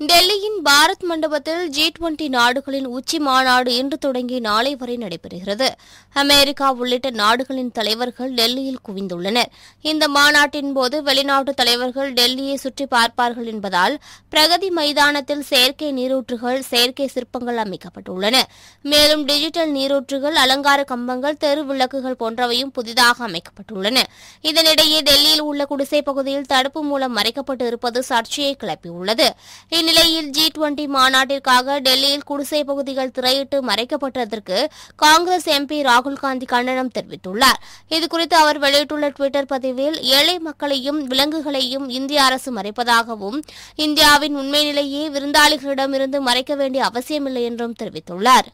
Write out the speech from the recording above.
டெல்லியின் பாரத் மண்டபத்தில் G twenty நாடுகளின் உச்சி மாநாடு இன்று தொடங்கி நாளை வரை நடைபெறுகிறது. அமெரிக்கா உள்ளிட்ட நாடுகளின் தலைவர்கள் டெல்லியில் குவிந்துள்ளனர். இந்த மாநாட்டின் போது வெளிநாட்டு தலைவர்கள் டெல்லியை சுற்றி பார்ப்பார்கள் என்பதால் பிரகதி மைதானத்தில் செயற்கை நீரூற்றுகள் செயற்கை சிற்பங்கள் அமைக்கப்பட்டுள்ளன. மேலும் டிஜிட்டல் நீரூற்றுகள் அலங்கார கம்பங்கள் தெரு விளக்குகள் போன்றவையும் புதிதாக அமைக்கப்பட்டுள்ளன. இதனிடையே டெல்லியில் உள்ள குடிசை பகுதியில் தடுப்பு மூலம் மறைக்கப்பட்டு இருப்பது சர்ச்சையை கிளப்பியுள்ளது. இந்நிலையில் ஜி டுவெண்டி மாநாட்டிற்காக டெல்லியில் குடிசை பகுதிகள் திரையிட்டு மறைக்கப்பட்டதற்கு காங்கிரஸ் எம்பி ராகுல் காந்தி கண்டனம் தெரிவித்துள்ளார். இதுகுறித்து அவர் வெளியிட்டுள்ள டுவிட்டர் பதிவில் ஏழை மக்களையும் விலங்குகளையும் இந்திய அரசு மறைப்பதாகவும் இந்தியாவின் உண்மை நிலையை விருந்தாளிகளிடமிருந்து மறைக்க வேண்டிய அவசியமில்லை என்றும் தெரிவித்துள்ளார்.